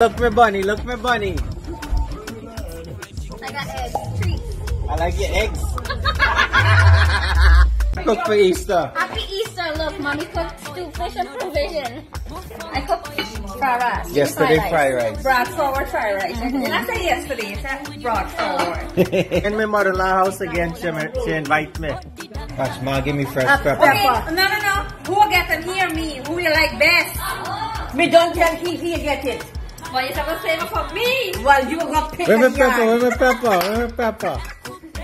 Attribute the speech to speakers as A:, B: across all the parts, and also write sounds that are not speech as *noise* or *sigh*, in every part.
A: Look me bunny, look me bunny.
B: I got eggs. Treats.
A: I like your eggs. *laughs* Cook for Easter.
B: Happy Easter. Look, mommy cooked stew fish and provision. I cooked fried rice.
A: Yesterday fried rice.
C: Broad forward fried rice. Did I say yesterday? It's a broad forward. *laughs*
A: In my mother-in-law house again, she, she invite me. Watch, ma, give me fresh
C: Uh,
A: pepper.
C: okay, no, no, no. Who will get and hear me? Who you like best? Me don't tell he, he get it.
B: Why you supposed to say for me?
C: Well, you go pick
A: Where
C: a
A: my pepper,
C: guy.
A: where my pepper, where my pepper?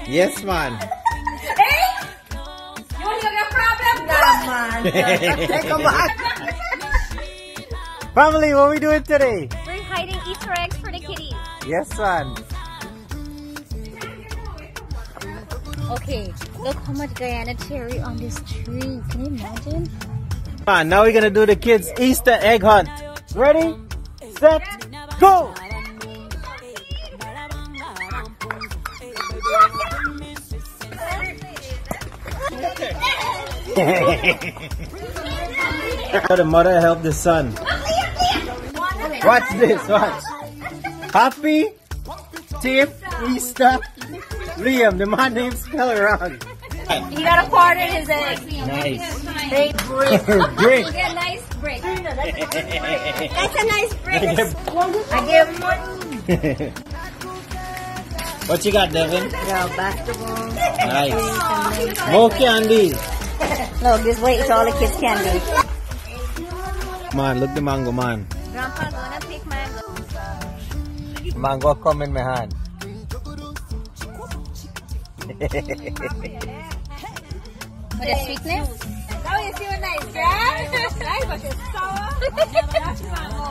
A: Yes, man.
C: Hey! You want to get problem? Nah, man. *laughs*
A: Take 'em back. Family, what we doing today?
B: We're hiding Easter eggs for the kitties.
A: Yes, son.
B: Okay, look how much Guyana cherry on this tree. Can you imagine?
A: Come on, now we're gonna do the kids' Easter egg hunt. Ready, set, go! The mother help the son. Watch this, watch. Happy Tip Easter Liam, the man named spell wrong.
B: He got a part in his egg.
A: Nice.
B: Big brick. *laughs*
A: Brick.
B: Look at nice brick.
C: That's a nice break. *laughs*
B: I give him one. *laughs*
A: what you got, Devin?
C: Yeah, basketball.
A: Nice. More candy.
C: No, this way is all the kids' candy.
A: Man, look the mango, man.
B: Grandpa gonna pick mango.
A: Mango come in my hand.
B: Oh, With the sweetness.
C: Now you see what nice, yeah? nice, but it's sour. That's mango.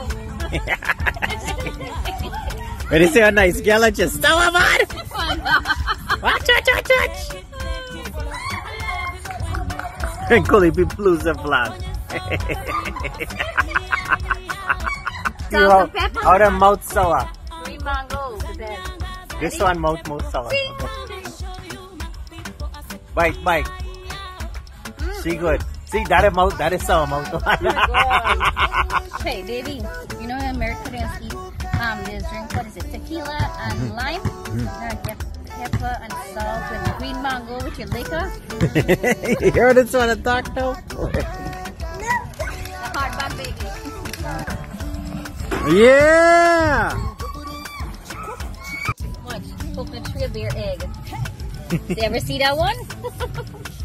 A: When you say a nice girl, I just stop, man. Watch, watch, watch, watch. *laughs* And Cully be blues and flag. *laughs*
B: Salt
A: how,
B: and pepper.
A: how the mouth sour.
B: Green mango. The best.
A: This one mouth most sour. Bite, bite. See good. See that is mouth, that is sour mouth.
B: Hey, baby, you know in America eat um this drink. What is it? Tequila and lime. Uh, pepper and salt with green mango with your liquor. *laughs*
A: you heard this one talk now?
B: The hard baby.
A: yeah!
B: Watch coconut tree beer egg. you ever see that one? *laughs*